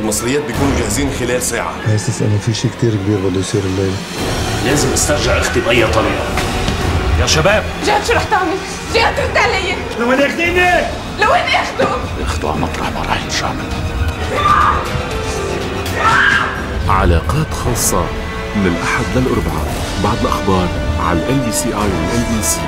المصريات بيكونوا جاهزين خلال ساعة. حاسس انه في شيء كتير كبير بده يصير الليل. لازم أسترجع أختي بأي طريقة. يا شباب! جاد شو رح تعمل؟ جاد رد علي لوين ياخذيني؟ لوين ياخذوا؟ ياخذوا على مطرح ما راح يرجع علاقات خاصة من الأحد للأربعاء بعد الأخبار على ال LBCI وال LBC